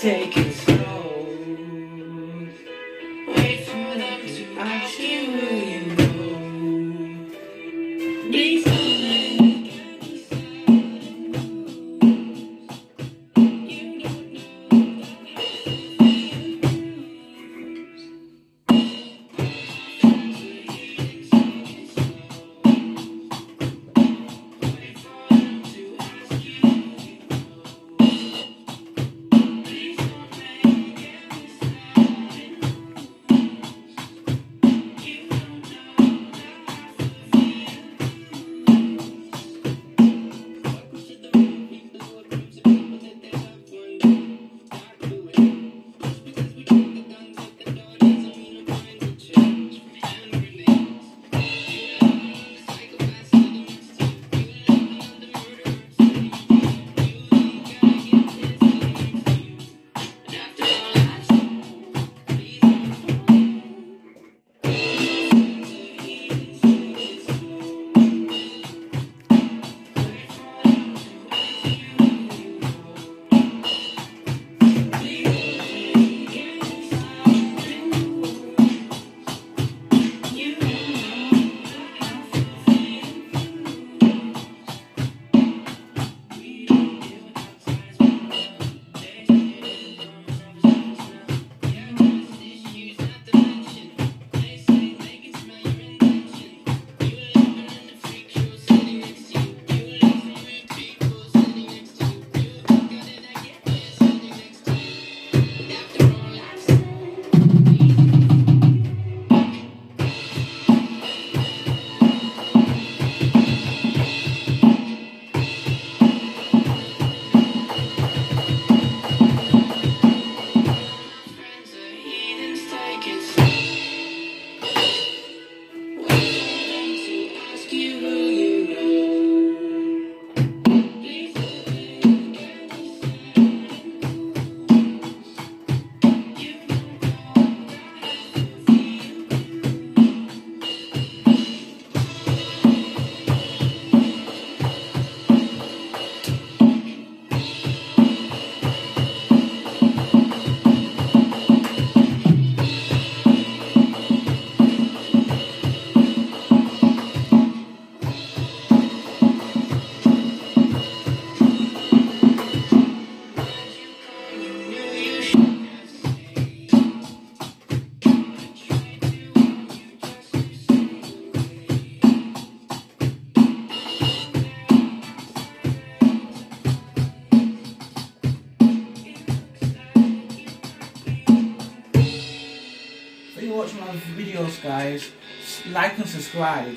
Take it slow. watching my videos, guys. Like and subscribe.